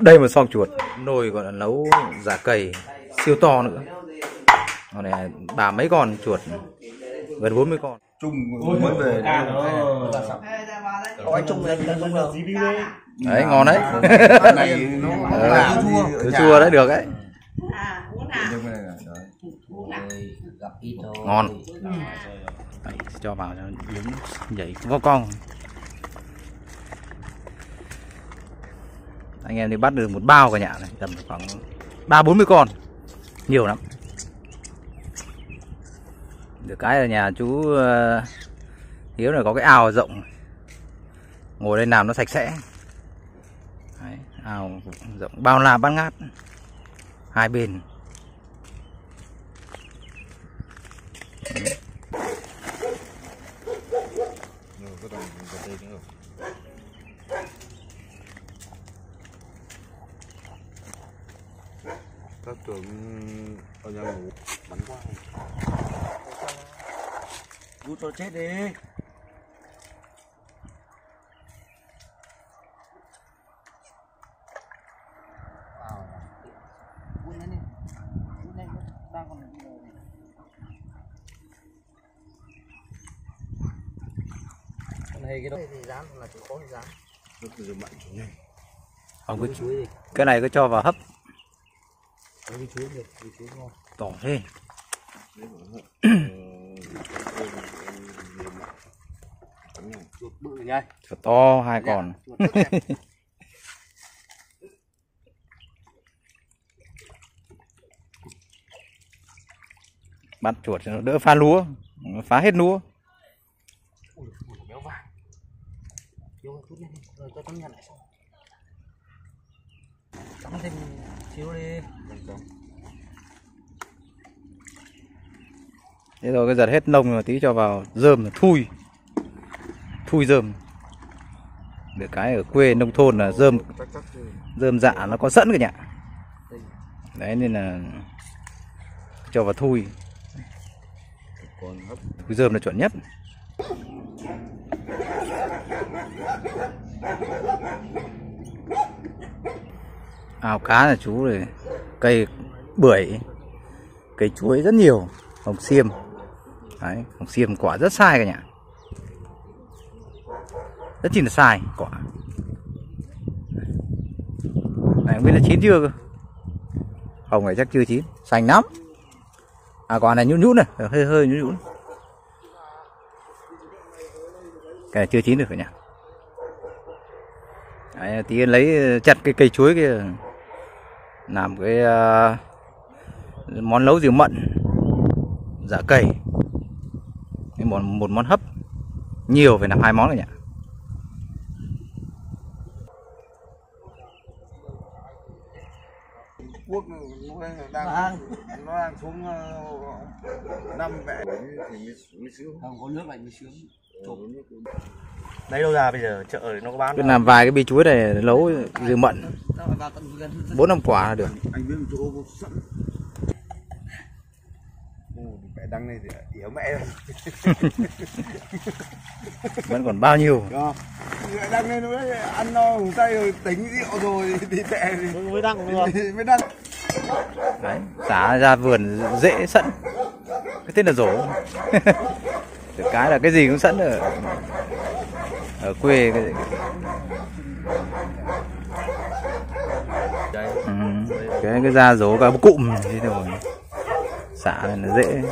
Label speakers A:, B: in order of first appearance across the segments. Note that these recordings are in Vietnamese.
A: đây một xong chuột. Nồi gọi là nấu giả cầy siêu to nữa. Con này bà mấy con chuột? Gần 40 con.
B: Chung mới về.
C: có lên lên rồi
A: đấy ngon đấy.
B: Này nó
A: Ờ,
B: là
A: chua. chua đấy được đấy.
D: À
A: ngon. Đấy, cho vào cho nhúng nhảy vo cong anh em đi bắt được một bao cả nhà này tầm khoảng ba bốn mươi con. Nhiều lắm. Được cái ở nhà chú ờ, hiếu này có cái ao rộng ngồi đây làm nó sạch sẽ. Đấy, ao rộng. Bao la bát ngát. Hai bên
B: các tưởng ở nhà ngủ. Bắn qua
C: rút cho chết đi. Này cái đó. Thì dán là chỉ có thì dán.
A: Không
C: gì
A: cái này cứ cho vào hấp
C: có đi chuối được đi chuối ngon.
A: Tỏ thế.
C: Chuột bự nhá
A: Cho to hai con.
C: Rất đẹp
A: bắt chuột cho nó đỡ phá lúa. Nó phá hết lúa.
C: Ui béo vàng. Vô chút lên đi rồi cho tấm nhận lại chấm thêm xíu đi.
A: Thế rồi cái giật hết nông rồi tí cho vào dơm là thui. Thui dơm. Được cái ở quê nông thôn là
B: dơm
A: dơm dạ nó có sẵn cả nhà. Đấy, nên là cho vào thui. Thui dơm là chuẩn nhất ao cá là chú rồi. Cây bưởi cây chuối rất nhiều. Hồng xiêm. Đấy hồng xiêm quả rất sai cả nhà. Rất chỉ là sai quả. Này không biết là chín chưa cơ? Hồng này chắc chưa chín. Xanh lắm. À quả này nhũn nhũn này. Ờ, hơi hơi nhũn nhũn cái này chưa chín được cả nhà. Đấy, tí lấy ờ, chặt cái cây chuối kia làm cái ờ, món nấu rượu mận dạ cầy. Cái món một món hấp. Nhiều phải làm hai món rồi nhỉ?
B: Quốc nó đang
C: Vâng.
B: nó đang xuống ờ, năm vẽ thì mới mới sướng.
C: Không có nước lại mới sướng
E: lấy đâu ra bây giờ? Chợ nó có bán
A: cứ làm vài cái bi chuối này nấu rượu mận. Bốn năm quả là được.
B: Anh biết một chỗ có sẵn. Mẹ đăng này thì yếu mẹ. Rồi
A: vẫn còn bao nhiêu?
B: Đó. Đăng lên nói ăn no ngủ tay rồi tính rượu rồi thì mẹ thì
E: mới đăng luôn
B: thì mới đăng.
A: Đấy xả ra vườn dễ sẵn. Cái tên là rổ. Được cái là cái gì cũng sẵn ở ở quê cái ừ, cái cái da rổ cái cụm thế rồi xả này là dễ.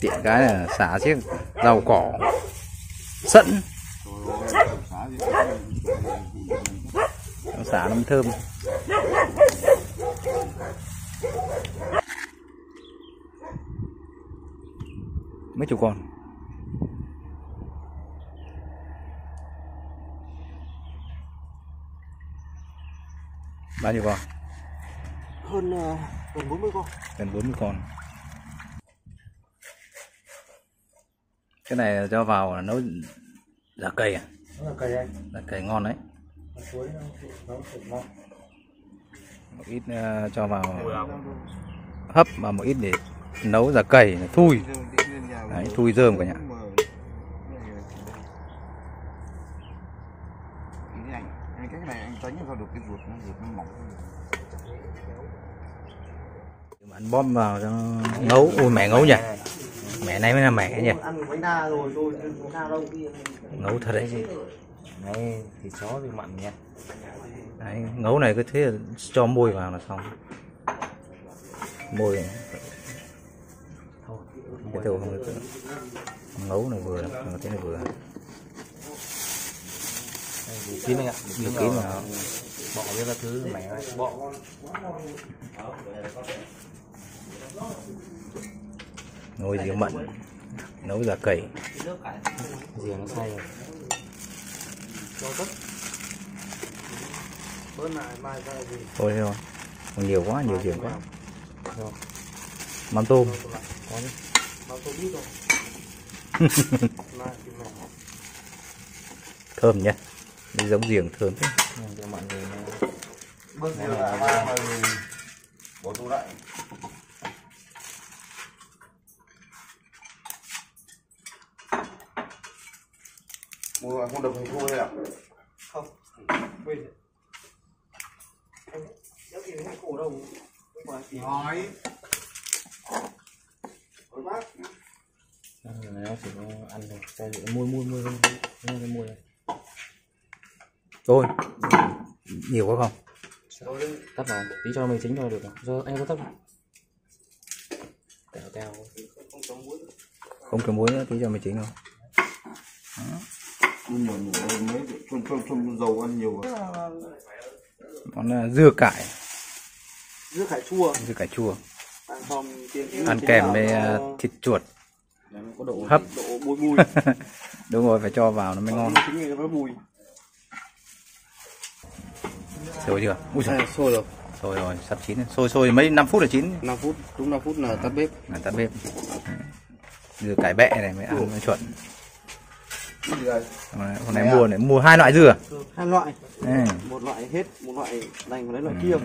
A: Tiện cái là xả chiếc rau cỏ. Sẵn.
B: Xả
A: nó xả nó thơm. Mấy chục con? Bao nhiêu con?
C: Hơn ờ, gần 40 con.
A: Gần 40 con. Cái này cho vào là nấu giả cây à?
C: Là cây anh.
A: Giả cây ngon đấy.
C: Chuối nó nó cũng ngon.
A: Một ít ờ, cho vào hấp và một ít để nấu giả cầy thui. Đấy, thui rơm cả nhà.
B: Cái cách này anh tránh sao được cái ruột nó ruột nó mỏng.
A: bạn bóp vào cho ngấu ui mẹ ngấu nhỉ mẹ này mới là mẹ nhỉ ngấu thật đấy chứ
E: Này, thịt chó thì mặn nha.
A: đấy, ngấu này cứ thế là cho môi vào là xong môi
E: Thôi,
A: cái đầu không được ngấu này vừa thế này vừa
E: kín anh ạ.
A: Kín vào.
E: Bỏ các thứ mẹ. Bỏ.
A: Ngồi gì mận. Nấu giả cầy.
E: Dìa nó say rồi.
C: cho tất bữa nay mai ra gì?
A: Thôi thôi. Còn nhiều quá nhiều chuyện quá. mắm tôm. Thơm nhá. Giống giềng thơm thế.
B: Bớt giờ là bỏ tủ lại. Mua không đập thành thua hay à?
C: không quên rồi. đéo thì cái cổ đâu
B: Nói.
C: Ôi bác
E: nó nó chỉ có ăn thôi. Tay môi môi môi môi môi môi môi.
A: thôi nhiều quá không
E: Tắt vào, tí cho mình chính cho được. Giờ anh có tắt vào. Tèo tèo.
C: không chống muối
A: không cái muối nữa tí cho mày chính không
B: Mua nhiều nhiều mấy trong trong trong dầu ăn nhiều
A: món à, dưa cải.
C: Dưa cải chua.
A: Dưa cải chua.
C: Ăn
A: kèm với à, thịt chuột.
E: Độ
A: hấp.
C: độ bùi bùi
A: đúng rồi phải cho vào nó mới ngon.
C: Là
A: sôi chưa? Ui giời,
C: sôi rồi.
A: Sôi rồi sắp chín rồi. sôi sôi mấy 5 phút là chín.
C: 5 phút đúng 5 phút là tắt bếp.
A: Là tắt bếp. Dưa cải bẹ này mới ăn mới chuẩn
B: Cái gì đây?
A: Còn con này mua này mua hai loại dừa
C: hai loại.
A: Đây,
C: một loại hết một loại dành vào lấy loại kia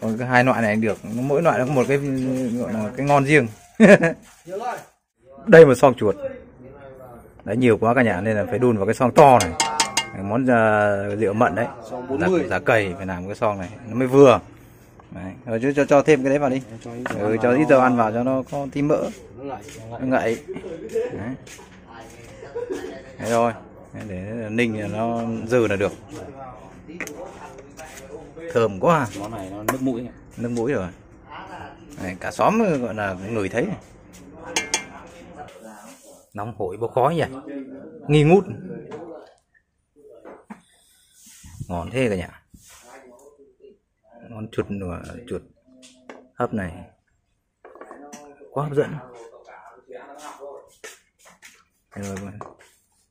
A: còn cái hai loại này được mỗi loại nó có một cái gọi là cái ngon riêng. Đây một xoong chuột. Đấy nhiều quá cả nhà nên là phải đun vào cái xoong to này. Cái món uh, rượu mận đấy. Giá,
C: 40.
A: giá cầy phải làm cái xoong này nó mới vừa. Đấy. rồi cho, cho cho thêm cái đấy vào đi.
C: Cho ít
A: ừ, cho ít dầu ăn vào cho nó có tí mỡ. Ngậy. Đấy. Thế thôi. Đấy, để ninh là nó dừ là được. Thơm quá à.
E: món này nó nước mũi.
A: nước mũi rồi. Này, cả xóm gọi là ngửi thấy. Nóng hổi bốc khói nhỉ? Nghi ngút. Ngon thế cả nhà món chuột chuột hấp này. Quá hấp dẫn rồi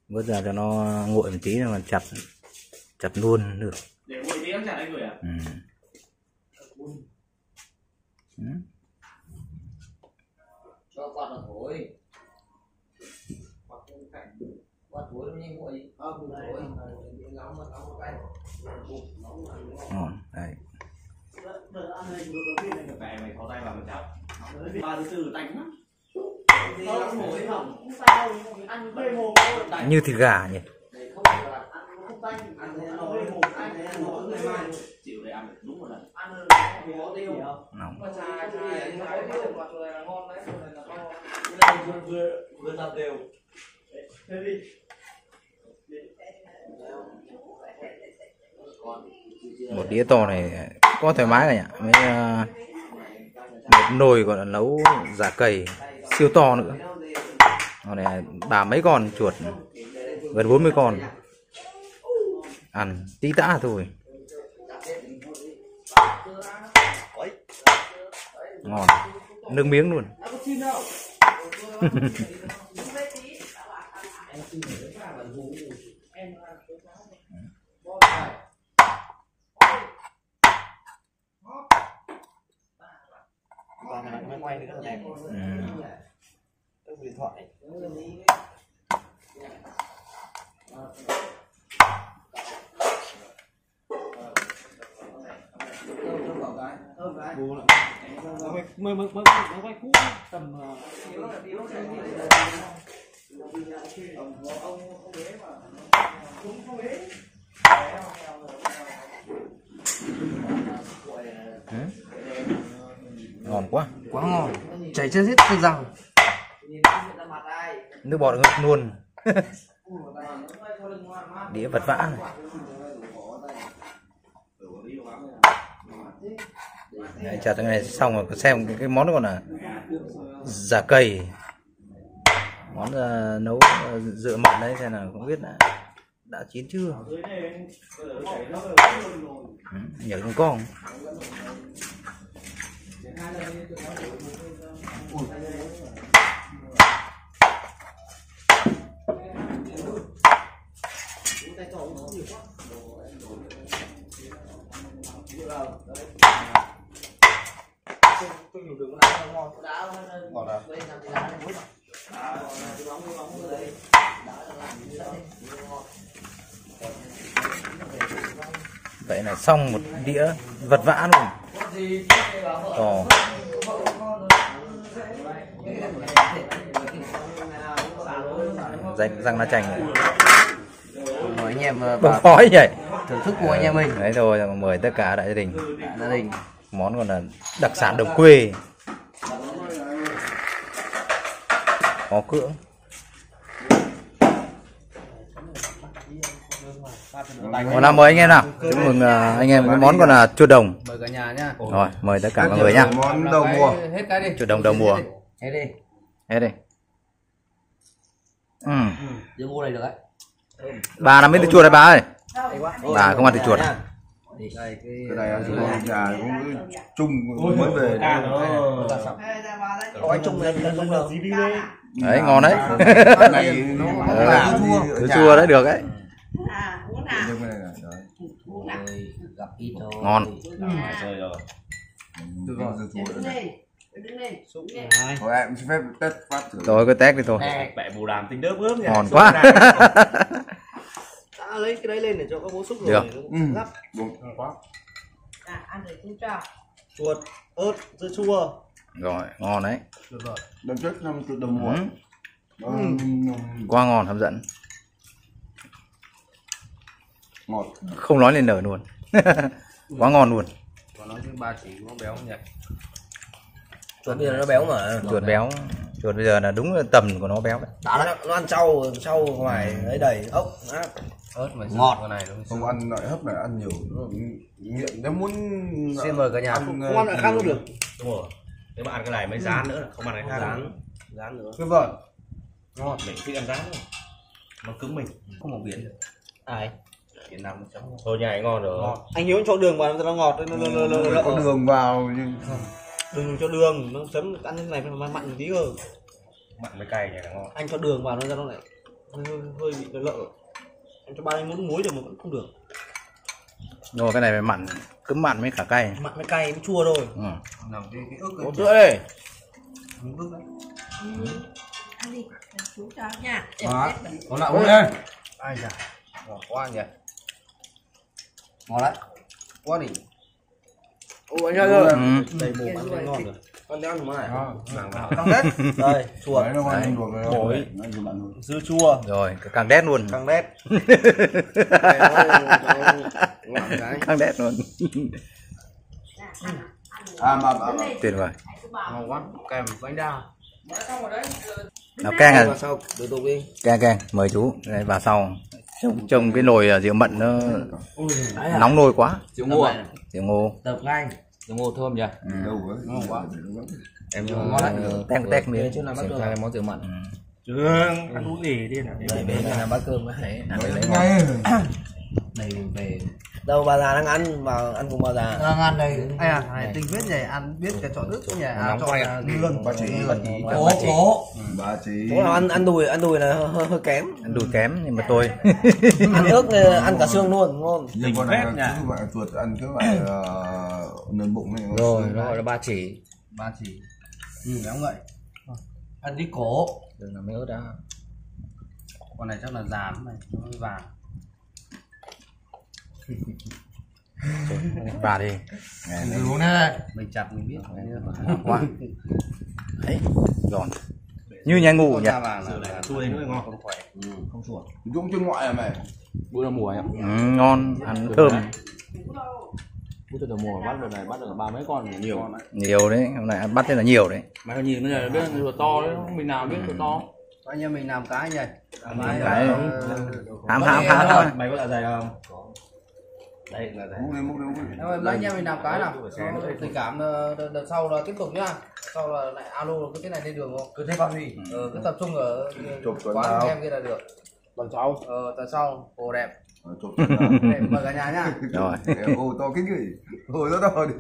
A: vớt ra cho nó nguội một tí là chặt chặt luôn được
E: Để nguội tí em chả anh gửi à?
A: ừ. Ừ.
F: cho quạt vào thổi quạt thổi nó nhanh nguội à, thổi nóng mà nóng cái
A: ngon đấy
E: Mẹ mày thò tay vào mà chào. Ba thứ tư tanh lắm
A: như thịt gà nhỉ?
E: Một
A: nóng.
F: Vừa tập đều thế đi
A: một đĩa to này có thoải mái này nhỉ? Uh, một nồi gọi là nấu giả cầy siêu to nữa. Con này bà mấy con chuột gần 40 con. Ăn tí tã thôi. Ngon nước miếng luôn.
C: Và thoại. Mời mời mời mời quay cũ tầm ờ, điếu ngon quá. quá ngon. Chảy chân hết cái răng
A: nước bọt ngực luôn. Đĩa vật vã này. Đấy, chặt cái này xong rồi xem cái, cái món còn là giả cầy. Món ờ, nấu ờ, dựa mận đấy xem là không biết là đã chín chưa? Ừ, nhảy con con
B: ngọt à
A: vậy là xong một đĩa vật vã luôn. To răng răng lá chanh.
C: Mời anh em vào
A: khói vậy
C: thưởng thức của anh em mình.
A: Đấy thôi mời tất cả đại gia đình.
C: Gia đình.
A: Món còn là đặc sản đồng quê. Có cưỡng. Còn nào mời anh em nào. Chúc mừng à, anh em cái món còn là chuột đồng.
C: Mời cả nhà nhá.
A: Rồi mời tất cả mọi người nhá.
B: món đầu mùa.
C: hết cái đi.
A: Chuột đồng đầu mùa.
C: Hết đi.
A: Hết đi. Ừ.
C: mua này được đấy
A: bà làm mấy thịt chuột đấy bà ơi. Bà không ăn thịt chuột à?
C: đây cái
B: cái này ăn con nhà cũng chung mới về
C: có được
A: đấy ngon đấy.
B: Cái này nó
A: Ờ,
B: là
A: Thứ chua. đấy được đấy.
D: À,
B: này
A: ngon
B: Thôi em xin phép test phát thử.
A: rồi cứ test đi thôi
F: Mẹ bù đàm tính đớp ướp
A: ngon quá
C: đã lấy cái đấy lên để cho các bố xúc
A: Được.
C: rồi
B: Ừ.
C: gắp
B: Đúng.
D: À, ăn rồi cũng cho.
C: chuột ớt dưa chua
A: rồi ngon đấy
B: Đợt trước năm từ đầu mùa.
A: Ừ.
B: Nó
A: quá ngon hấp dẫn
B: ngọt.
A: không nói lên nở luôn quá ngon luôn
C: còn nói chứ ba chỉ nó béo nhỉ chuột bây giờ nó béo mà.
A: Chuột béo. Chuột bây giờ là đúng là tầm của nó béo đấy.
C: Đã nó, nó ăn trâu trâu ngoài ấy đầy ốc ớt mà ngọt. cái này
B: Không ăn loại hấp này ăn nhiều. Nó nghiện. Nếu muốn
C: xin mời cả nhà
B: ăn,
C: không,
B: ờ,
C: không ăn lại khác cũng được.
F: Đúng rồi. Nếu mà ăn cái này mới rán nữa Không ăn cái khác
C: rán. rán nữa.
B: Cái vợn
F: Ngon Mình thích ăn rán Nó cứng mình.
C: Không một biển được. Ai?
F: Việt Nam chấm. Thôi nhà ấy ngon rồi.
C: Anh hiếu cho đường vào nó ngọt. Nó nó nó nó
B: có đường vào nhưng
C: đừng cho đường nó chấm ăn cái này phải mặn một tí cơ
F: Mặn với cay là ngon
C: anh cho đường vào nó ra nó lại hơi, hơi, hơi bị lợ anh cho ba anh muốn muối được mà vẫn không được.
A: Rồi cái này phải mặn cấm mặn với cả cay.
C: Mặn với cay với chua thôi.
A: Ừ.
B: nằm cái cái ức
C: một bữa đây
D: Ăn đi. Chú cho nha.
B: Đó. có lại uống lên
C: ai dạ ngọt quá nhỉ. Ngon đấy. Quá đi ô anh ơi
A: Ừ.
C: đầy bụng ăn thấy ngon rồi. Con đeo món này.
F: Vào
C: căng đét đây chua
B: đấy nó ăn luộc rồi.
C: Bổi.
B: nó ăn mặn luôn.
C: Dưa chua.
A: Rồi càng đét luôn.
C: Căng đét. Ngọt cái
A: càng đét luôn.
B: À mà, mà, mà.
A: Tuyệt vời.
C: Ngon quá. Kèm bánh đa
A: nào keng à? Keng keng mời chú. Đây vào sau trông cái nồi à, rượu mận nó nóng nồi quá.
C: Chịu mua
A: rượu ngô.
C: Tập ngay. Chịu mua thơm nhỉ?
B: Đâu rồi
C: ngon quá.
A: Em
C: ngon đấy.
A: tét tét miếng
C: chứ làm bắt được.
A: món rượu mận.
F: Trương Ăn uống gì đi nào.
C: Đây bên là bát cơm
A: cái đấy ngon.
B: ngay
C: đây về đâu bà già đang ăn vào ăn cùng bà già.
G: Đang ăn đây. Ai à? Này tinh biết nhỉ ăn biết cái chọn nước chỗ nhỉ? À
A: quay
G: là
A: à?
G: lươn
B: ba chỉ
G: cố cố
B: ba chỉ
C: Đúng là ăn ăn đùi ăn đùi là hơi, hơi kém.
A: Ăn đùi kém nhưng mà tôi
C: ăn ướt ờ, ăn cả xương luôn ngon.
B: Nhưng con này
F: phết nhỉ?
B: là cái loại chuột ăn cái loại uh, nền bụng này.
C: Rồi nó gọi là ba chỉ
G: ba chỉ ừ béo ngậy ăn tí cổ.
C: Đừng làm mấy ớt đã.
G: Con này chắc là già lắm này nó hơi vàng
A: bà đi.
G: Đúng nè mình chặt mình biết.
A: Quá. Đấy giòn. Như nhà ngủ nhỉ?
F: Chua đấy nữa ngon.
G: Không khỏe. Ừ, không chua
B: dũng chân ngoại à mày?
C: Bữa là mùa em
A: ừ, ngon ăn thơm
E: từ đầu mùa bắt được này bắt được ba mấy con nhiều. Con đấy.
A: Nhiều đấy hôm nay bắt thế là nhiều đấy.
E: Mày có nhìn bây giờ biết ruột to đấy mình nào biết ruột to?
G: Coi như mình làm cái nhỉ?
A: Cái hám hám hám hám
E: mày có dạ dày không đây
B: múc lên múc
G: em mình làm cái nào? Tình cảm ờ, đợt, sau là tiếp tục nhá. Sau là lại alo cứ cái này lên đường không? Cứ thế con gì Ờ cứ tập trung ở
B: Chụp
G: quán em kia là được.
F: Tuần sau
G: Ờ tuần sau Hồ đẹp
B: Ờ,
G: mời cả nhà nhá
A: rồi.
B: Ồ to kinh gì Ồ rất to đi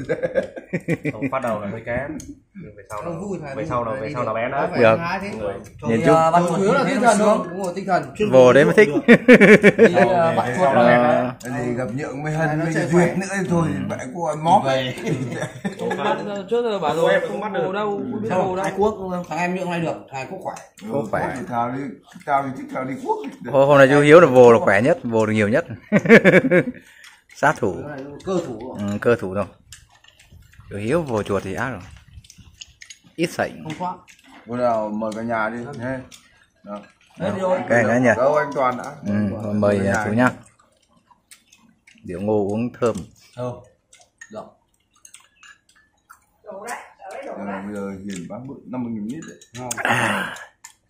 F: Không, phát đầu là hơi kém. Nhưng về sau nó
G: vui
F: về sau nó về sau nó bé đó
A: Được. nhìn chung
G: Chủ yếu là tinh thần Đúng rồi tinh thần.
A: Vô đấy mới thích.
G: Đi ờ, bắt chuột
A: Ờ,
G: là
B: Thì gặp nhượng mới hân
G: nó
B: mới duyệt
G: khỏe.
B: nữa thôi Vậy cô ăn móp
G: Về.
E: Trước giờ bảo rồi không bắt được. đâu không biết đâu.
G: Hai quốc đúng không? Thằng em nhượng này được Hai quốc khỏe.
B: Không
A: phải.
B: thì Thao đi Thao thì thích Thao đi quốc
A: hôm hôm nay chú hiếu là vô là khỏe nhất vô được nhiều nhất. Sát thủ.
G: Cơ thủ
A: ừ, cơ thủ rồi chú hiếu vô chuột thì ác rồi. Ít sảnh
G: Không khoác.
B: Bữa nào mời cả nhà đi. Nhé Đó.
G: Đấy rồi
A: ok nữa nhỉ?
B: Đâu anh Toàn đã.
A: Ừ, mời
B: nhà
A: chú nhá. Rượu ngô uống thơm.
D: Đấy, đấy
B: Ờ,
D: đấy.
B: Bây giờ hiền bán bự 50 nghìn lít đấy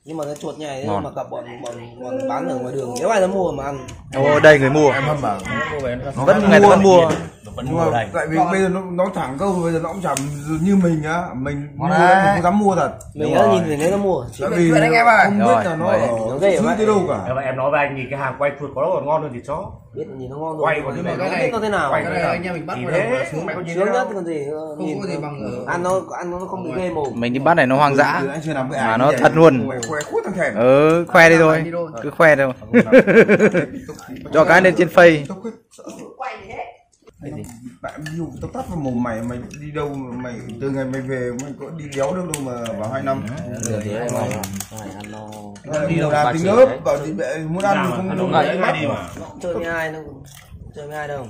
C: nhưng mà cái chuột này ấy,
A: Ngon.
C: mà gặp bọn, bọn, bọn bán ở ngoài đường nếu ai nó mua mà ăn.
A: Ô đây người mua.
B: Em hâm bảo
A: vẫn ngày vẫn mua.
B: Nhưng mà tại vì bây giờ nó nó thẳng câu bây giờ nó cũng chẳng như mình á. Mình mua
G: đấy.
B: không dám mua thật.
C: Mình đã nhìn thì nếu nó mua.
B: Tại vì
G: chuyện anh em ơi.
B: không biết
A: Rồi,
B: là nó
A: vậy.
B: ở
C: ghê
B: xứ
C: vậy.
B: tới đâu cả.
F: Mà em nói với anh thì cái hàng quay chuột có đâu còn ngon hơn thịt chó.
C: Biết là nhìn nó ngon
F: Quay
C: rồi
F: còn
C: nhưng
F: cái này.
C: biết nó thế nào.
F: Quay
G: Cái này anh em mình bắt
F: thì
G: vào đầu
F: thế
G: sướng
F: mày có nhìn
C: sướng
F: thấy
C: nhất còn gì ờ,
G: Không
C: nhìn
G: có gì bằng ở-
C: ăn nó ăn nó không bị ghê mồm.
A: Mình đi bắt này nó hoang dã.
B: Từ anh chưa làm cái
A: Mà
B: ảnh
A: nó
B: vậy,
A: thật luôn.
B: Khoe khuất thằng thèm.
A: Ừ khoe đi thôi cứ khoe thôi. Cho cái lên trên
B: hết. tại ví tóc tắt vào mồm mày mày đi đâu mà mày từ ngày mày về mày có đi đéo đâu đâu mà vào hai năm.
E: Này ăn no.
B: Đi đâu làm tính ớp bảo đi mẹ muốn ăn thì không
F: đúng
B: bắt
F: đi mà.
C: chơi với ai nó chơi với ai đâu.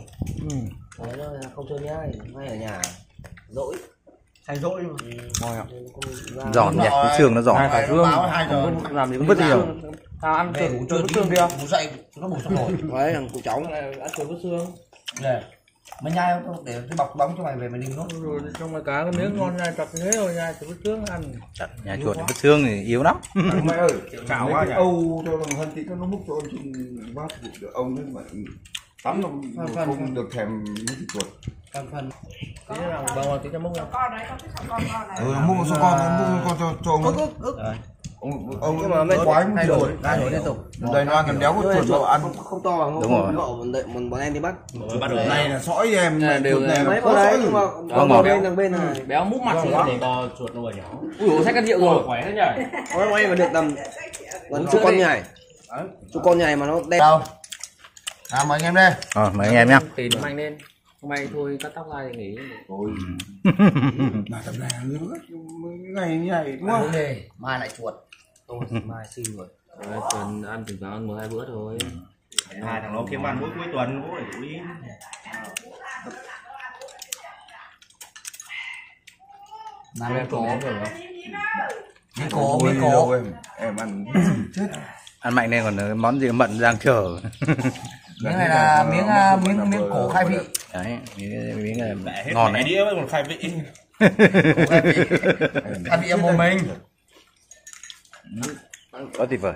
C: Là không chơi với ai ngay ở nhà. Dỗi
G: Thành dỗi
E: ngon không
C: nên không ra-
A: giòn nhỉ cái xương nó giòn.
E: Hai phải thương không làm gì
A: Không vứt đâu.
E: tao ăn
G: ngủ
E: chuột
G: chưa
E: xương đi không
G: Ngủ dậy nó bổ xong rồi
C: đấy thằng cụ cháu.
E: Ăn chuột vứt xương.
G: Nè Mày nhai không? Để cái bọc bóng cho mày về mày ninh nó
E: rồi trong cái cá cái miếng ngon nhai chặt thế rồi nhai chuột vứt xương ăn.
A: Nhà chuột vứt xương thì yếu lắm.
B: Mày ơi
F: chảo quá nhỉ?
B: âu cho thằng hân tí nó múc cho ông trên bát ông ấy mà tắm nó
G: Phần,
B: không
G: phần.
B: được thèm cái thịt chuột
G: Phần phần.
E: Tí nào bao tí cho múc
D: Con con đấy, con con con này.
B: ừ mua một số con một con cho cho ông ông ông
C: Nhưng mà mày
B: quái
G: Thay đổi Thay đổi liên tục.
B: Đây nó ăn thèm đéo có chuột
C: chuột
B: đâu ăn.
C: không, không to bằng
A: Đúng rồi.
C: bọn bọn, bọn, em đi bắt.
F: Bắt đầu
B: này là sõi em
E: Này đều
B: này
E: là
B: là
C: mấy con đấy nhưng mà
A: màu
C: một bên thằng bên này.
E: Béo múc mặt xuống
F: để to chuột nó vừa nhỏ.
E: Ui sách cắt rượu rồi.
F: Khỏe thế nhỉ?
C: Ôi, em mà được tầm vẫn chú con nhảy. chú con nhảy mà nó đẹp
B: đâu à mời anh em đây
A: rồi mời anh em nhá
E: thì nó mạnh lên hôm nay thôi cắt tóc ra thì nghỉ.
B: Ôi. Mà tầm này nữa mấy ngày như này đúng không?
G: Đi Mai lại chuột.
C: Tôi mai xin rồi.
E: Đấy, tuần ăn thỉnh thoảng ăn một hai bữa thôi.
F: Hai thằng nó kiếm ăn mỗi cuối tuần mỗi đủ đi
G: Làm em cổ
E: rồi
G: Miếng cổ
B: Ôi,
G: Miếng cổ.
B: em em ăn. Chết.
A: Ăn mạnh lên còn món gì mận đang chờ
G: Miếng này là miếng à, miếng miếng cổ khai vị
A: đấy miếng miếng này
F: hết
A: ngon
F: mẹ
A: đấy
F: đĩa vẫn còn khai vị
G: Khai vị em một mình
A: quá tuyệt vời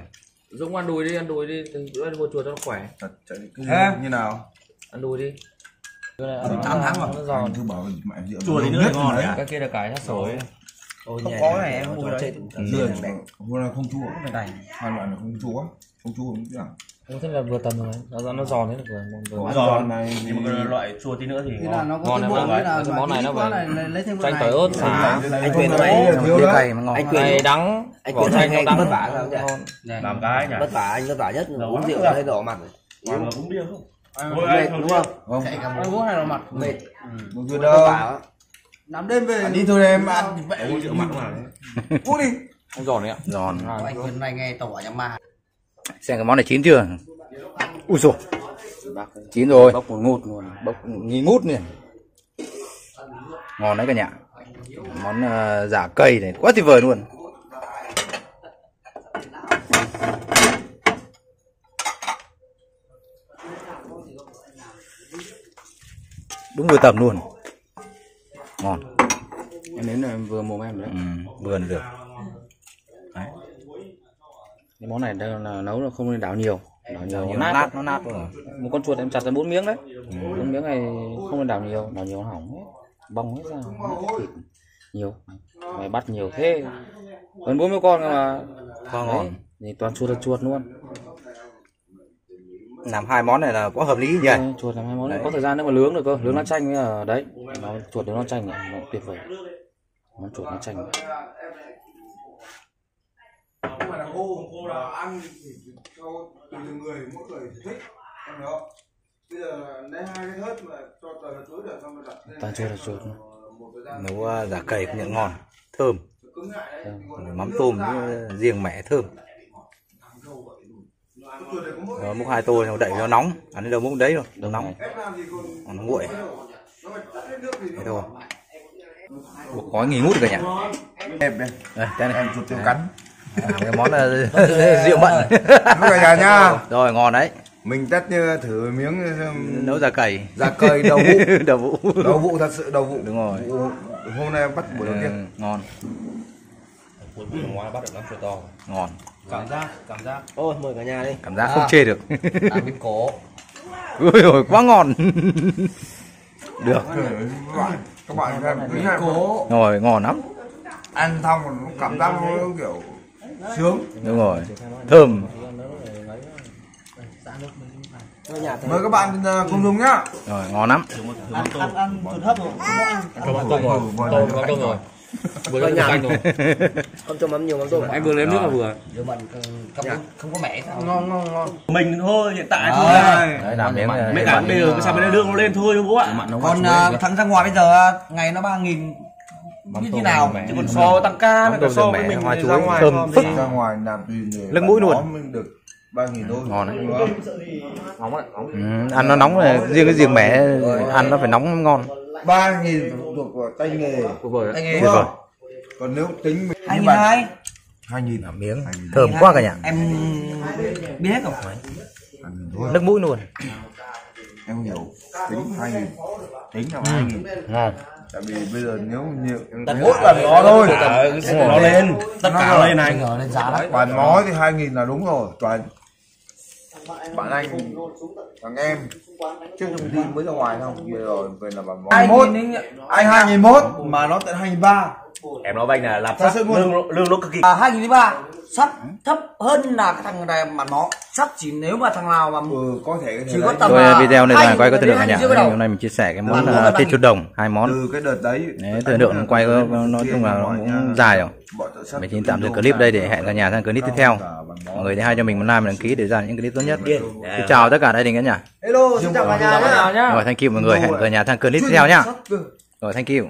E: dũng ăn đùi đi ăn đùi đi bữa ăn chuột cho nó khỏe
B: cái gì như nào
E: ăn đùi đi
G: Tám tháng rồi
E: nó giòn
B: cứ bảo mẹ rượu
F: Chua thì thì ngon
B: đấy
E: cái kia là cải sát sổi
C: Ôi,
G: Không có này, em mua đấy.
B: rượu hôm nay không chua
G: Cái này
B: hai loại là không chua không chua không biết
E: Không thế là vừa tầm rồi. Nó nó giòn thế là vừa vừa giòn.
B: Giòn này
F: nhưng mà cái loại chua tí nữa thì
G: Thế là
F: ngon
G: nó
E: Ngon
G: có
E: này, ngon
G: là
E: cái món này nó
G: quá
E: phải
G: này lấy thêm
E: chanh tỏi ớt xả.
C: Anh quyền
A: tía
B: đó
A: cay mà ngon
C: anh quyền
E: đắng
C: anh quyền
E: chanh
C: hay
E: nó
C: vất
E: đắng
C: vả sao
E: ngon.
G: Này.
F: làm cái nhỉ?
C: Vất vả anh vất vả nhất. Uống rượu
F: rồi.
C: hay đỏ mặt
F: là uống bia không?
C: Mệt đúng
F: không?
G: Một bố hay là mặt?
C: Mệt.
B: Một giờ
C: vất
B: đâu.
G: Nắm đêm về
B: À, đi thôi em ăn vậy
F: uống rượu mặn mà.
B: Uống đi.
E: Không giòn đấy ạ.
A: Giòn.
G: Anh Quyền này nghe tổ ở nhà ma
A: xem cái món này chín chưa? Ui rồi chín rồi. Bốc một ngút luôn. Bốc nghi ngút liền. Ngon đấy cả nhà. Món ờ, giả cây này quá tuyệt vời luôn. Đúng vừa tầm luôn. Ngon.
E: Em nếm là vừa mồm em đấy.
A: Ừ, vừa là được. Đấy
E: cái món này đang là nấu là không nên đảo nhiều. Đảo nhiều
A: nhiều.
E: nó nát
A: nó nát rồi
E: một con chuột em chặt ra bốn miếng đấy.
A: Ừ.
E: bốn miếng này không nên đảo nhiều. Đảo nhiều nó hỏng hết. Bong hết ra. Thịt nhiều. Mày bắt nhiều thế. Gần bốn mươi con mà. Đấy,
A: ngon
E: thì toàn chuột là chuột luôn.
A: Làm hai món này là quá hợp lý nhỉ?
E: Đấy, chuột làm hai món này có thời gian nữa mà nướng được cơ. Nướng lá chanh là đấy. Nó chuột nướng lá chanh này. Nó tuyệt vời. Món chuột lá chanh
B: không phải là cô cô là ăn thì cho từng người mỗi người thích ăn đó bây giờ lấy hai cái thớt mà cho tờ túi được xong rồi đặt lên
E: toàn chuột là chuột
A: nấu uh, giả cầy cũng nhận ngon thơm
B: thì là
A: mắm tôm riêng mẻ thơm
B: có
A: Rồi, múc hai tô rồi đậy cho nóng ăn đến đâu múc đấy rồi
E: Đúng
A: nóng nó nguội
B: nó phải tắt hết nước thì
A: thế
B: nó
A: thôi Ủa, khói nghỉ ngút cả nhà
B: em đây
A: đây đây này
B: em chuột tiêu cắn
A: À, cái món là rượu mận
B: lúc cả nhà nhá.
A: Rồi ngon đấy.
B: Mình test như thử miếng um,
A: nấu giả cầy.
B: giả cầy đầu vụ.
A: Đầu vụ.
B: Đầu vụ thật sự đầu vụ.
A: Đúng rồi.
B: Vụ- hôm nay bắt buổi đầu
A: Ừ,
B: tiên
A: ngon
E: ngoài bắt được lắm chuột to.
A: Ngon.
G: Cảm giác cảm giác.
C: Ôi mời cả nhà đi.
A: Cảm giác không chê được.
G: làm bên cổ
A: ui rồi quá ngon. Được.
B: Các bạn các bạn xem
A: rồi ngon lắm.
B: Ăn xong cảm giác kiểu sướng
A: đúng rồi. Thơm.
B: Mời các bạn uh, cùng dùng nhá.
A: Rồi ngon lắm.
C: Ăn ăn ăn chuột hấp rồi
B: tôm rồi
E: tôm rồi. vừa cho
C: nhà
E: rồi
C: không cho mắm nhiều mắm tôm
E: em vừa nếm nước là vừa?
G: Mận không có mẻ sao? Ngon ngon ngon.
F: Mình thôi hiện tại thôi.
A: Làm miếng
F: mấy cả bây giờ sao bên đường nó lên thôi bố ạ.
G: Còn thằng ra ngoài bây giờ ngày nó ba nghìn như thế nào?
F: chứ còn so tăng ca với cả so với mình
A: hoa
F: ra
A: chuối.
F: ngoài
A: thơm phức.
B: Ra ngoài làm tùy để
A: Lưng mũi luôn.
B: mình được ba nghìn thôi
A: ngon đấy.
E: nóng đấy. Nóng
A: ừ, ăn nó nóng rồi riêng cái riêng mẻ ăn nó phải nóng ngon.
B: Ba nghìn phụ thuộc vào tay nghề.
G: Tay nghề
B: đúng không? Còn nếu tính mình
G: hai nghìn hai.
B: Hai nghìn
A: làm miếng. Thơm quá cả nhà.
G: Em biết hết rồi.
A: Nước mũi luôn.
B: Em hiểu. Tính hai nghìn. Tính là hai nghìn.
A: Ngon
B: tại vì bây giờ nếu nhiều
G: Đặt
B: mỗi bàn mó thôi.
F: nó lên. tất cả nó lên này
G: ngờ lên giá lắm.
B: Bàn mó thì hai nghìn là đúng rồi toàn. Bạn anh thằng em. Trước thông tin mới ra ngoài không bây giờ về là bàn
G: nhỉ?
B: anh hai nghìn mốt mà nó tận hai nghìn ba
F: em nói với anh là làm
B: luôn.
F: lương lương nó cực kỳ.
G: À hai nghìn ba. Sắp thấp hơn là cái thằng này mà nó sắp chỉ nếu mà thằng nào mà
B: ừ có thể
G: Chỉ có tầm-
A: Rồi
G: mà
A: video này là quay có thời lượng nhà hôm nay mình chia sẻ cái món
G: Mà
A: là thịt chuột đồng hai món.
B: Từ cái đợt đấy
A: thời lượng quay có- nói chung là nó cũng dài rồi. mình xin tạm dừng clip đây để hẹn cả nhà sang clip tiếp theo. mọi người thấy hay cho mình một like và đăng ký để ra những clip tốt nhất. Xin chào tất cả đại đình cả nhà.
C: Hello xin chào cả nhà nhá.
A: rồi thank you mọi người. Hẹn cả nhà sang clip tiếp theo nhá. rồi thank you